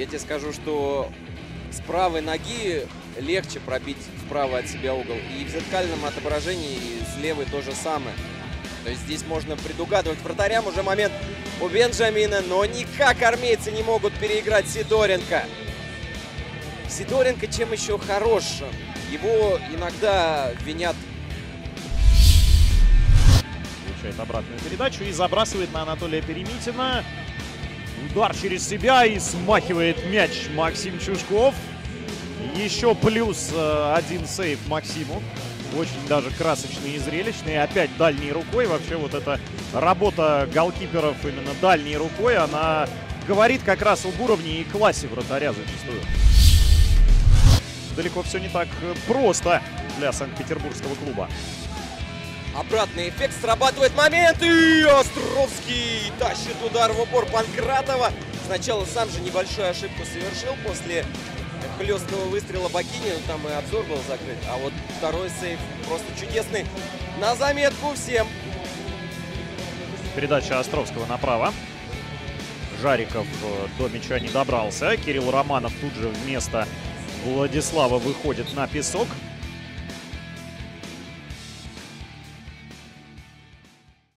Я тебе скажу, что с правой ноги легче пробить в правый от себя угол. И в зеркальном отображении с левой то же самое. То есть здесь можно предугадывать вратарям уже момент у Бенджамина, но никак армейцы не могут переиграть Сидоренко. Сидоренко чем еще хорош? Его иногда винят Получает обратную передачу и забрасывает на Анатолия Перемитина. Удар через себя и смахивает мяч Максим Чушков. Еще плюс э, один сейв Максиму. Очень даже красочный и зрелищный. Опять дальней рукой. Вообще вот эта работа голкиперов именно дальней рукой, она говорит как раз об уровне и классе вратаря зачастую. Далеко все не так э, просто для Санкт-Петербургского клуба. Обратный эффект срабатывает момент и Островский тащит удар в упор Панкратова. Сначала сам же небольшую ошибку совершил после хлестного выстрела Бакини, но там и обзор был закрыт. А вот второй сейф просто чудесный. На заметку всем. Передача Островского направо. Жариков э, до мяча не добрался. Кирилл Романов тут же вместо Владислава выходит на песок.